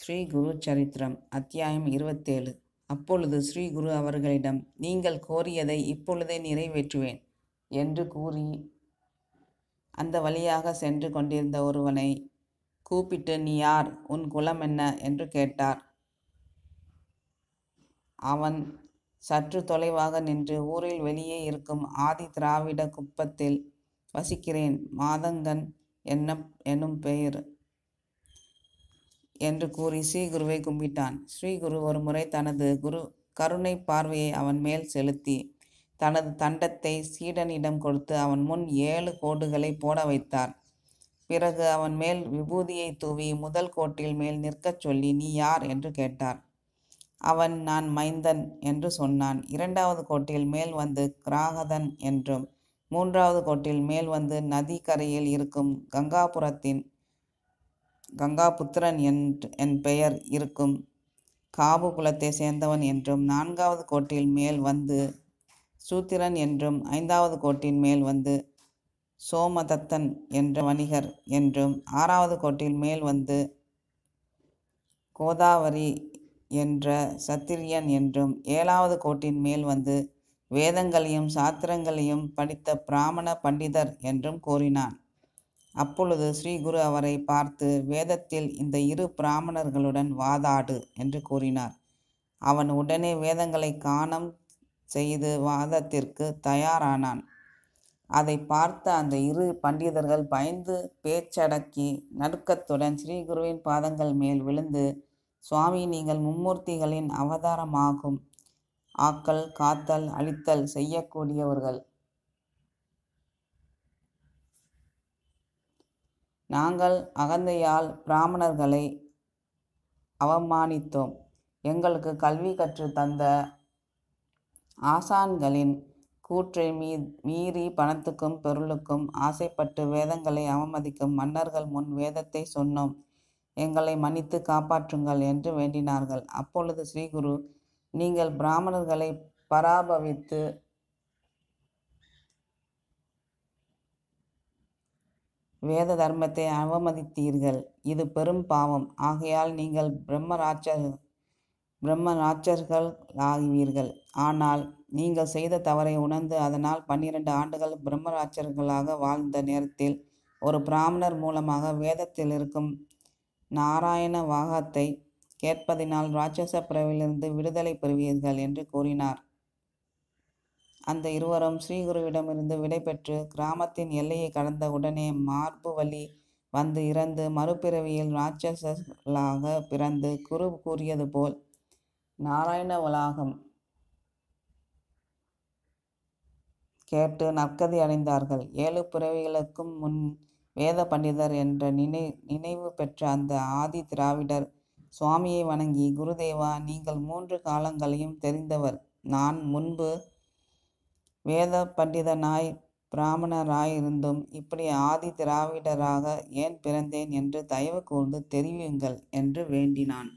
ஸ்ரீ குரு சரித்திரம் அத்தியாயம் இருபத்தேழு. அப்பொழுது ஸ்ரீ குரு அவர்களிடம் நீங்கள் கோரியதை இப்பொழுதே நிறைவேற்றுவேன் என்று கூறி அந்த வழியாக சென்று கொண்டிருந்த ஒருவனை கூப்பிட்டு நீ யார்? உன் குலம் என்ன? என்று கேட்டார். அவன் சற்று தொலைவாக நின்று ஊரில் வெளியே இருக்கும் ஆதி திராவிட குப்பத்தில் வசிக்கிறேன் மாதங்கன் என்ன என்னும் பெயர். என்று கூறி ஸ்ரீகுருவை கும்பிட்டான். ஸ்ரீகுரு ஒரு முறை தனது குரு கருணை பார்வையை அவன் மேல் செலுத்தி தனது தண்டத்தை சீடனிடம் கொடுத்து அவன் முன் ஏழு கோடுகளை போட வைத்தார். பிறகு அவன் மேல் விபூதியை தூவி முதல் கோட்டில் மேல் நிற்கச் சொல்லி நீ யார்? என்று கேட்டார். அவன் நான் மைந்தன் என்று சொன்னான். இரண்டாவது கோட்டில் மேல் வந்து கிராகதன் என்றும் மூன்றாவது கோட்டில் மேல் வந்து நதி கரையில் இருக்கும் கங்காபுரத்தின் கங்காபுத்திரன் என்று என் பெயர் இருக்கும். காபு குலத்தை சேர்ந்தவன் என்றும் நான்காவது கோட்டில் மேல் வந்து சூத்திரன் என்றும் ஐந்தாவது கோட்டின் மேல் வந்து சோமதத்தன் என்ற வணிகர் என்றும் ஆறாவது கோட்டில் மேல் வந்து கோதாவரி என்ற சத்திரியன் என்றும் ஏழாவது கோட்டின் மேல் வந்து வேதங்களையும் சாத்திரங்களையும் படித்த பிராமண பண்டிதர் என்றும் கூறினான். அப்பொழுது ஸ்ரீகுரு அவரை பார்த்து வேதத்தில் இந்த இரு பிராமணர்களுடன் வாதாடு என்று கூறினார். அவன் உடனே வேதங்களை காணம் செய்து வாதத்திற்கு தயாரானான். அதை பார்த்த அந்த இரு பண்டிதர்கள் பயந்து பேச்சடக்கி நடுக்கத்துடன் ஸ்ரீகுருவின் பாதங்கள் மேல் விழுந்து சுவாமி நீங்கள் மும்மூர்த்திகளின் அவதாரமாகும். ஆக்கல் காத்தல் அழித்தல் செய்யக்கூடியவர்கள். நாங்கள் அகந்தையால் பிராமணர்களை அவமானித்தோம். எங்களுக்கு கல்வி கற்று தந்த ஆசான்களின் கூற்றை மீ மீறி பணத்துக்கும் பொருளுக்கும் ஆசைப்பட்டு வேதங்களை அவமதிக்கும் மன்னர்கள் முன் வேதத்தை சொன்னோம். எங்களை மன்னித்து காப்பாற்றுங்கள் என்று வேண்டினார்கள். அப்பொழுது ஸ்ரீகுரு நீங்கள் பிராமணர்களை பராபவித்து வேத தர்மத்தை அவமதித்தீர்கள். இது பெரும் பாவம். ஆகையால் நீங்கள் பிரம்மராட்சர் பிரம்மராட்சர்கள் ஆகுவீர்கள் ஆனால் நீங்கள் செய்த தவறை உணர்ந்து அதனால் பன்னிரண்டு ஆண்டுகள் பிரம்மராட்சர்களாக வாழ்ந்த நேரத்தில் ஒரு பிராமணர் மூலமாக வேதத்தில் இருக்கும் நாராயண வாகத்தை கேட்பதினால் ராட்சச பிறவிலிருந்து விடுதலை பெறுவீர்கள் என்று கூறினார். அந்த இருவரும் ஸ்ரீகுருவிடமிருந்து விடைபெற்று கிராமத்தின் எல்லையை கடந்த உடனே மார்பு வலி வந்து இறந்து மறுபிறவியில் ராட்சசர்களாக பிறந்து குரு கூறியது போல் நாராயண வளாகம் கேட்டு நற்கதி அடைந்தார்கள். ஏழு பிறவிகளுக்கும் முன் வேத பண்டிதர் என்ற நினை நினைவு பெற்ற அந்த ஆதி திராவிடர் சுவாமியை வணங்கி குருதேவா நீங்கள் மூன்று காலங்களையும் தெரிந்தவர். நான் முன்பு வேத பண்டிதனாய் பிராமணராய் இருந்தும் இப்படி ஆதி திராவிடராக ஏன் பிறந்தேன் என்று தயவு கூர்ந்து தெரிவியுங்கள் என்று வேண்டினான்.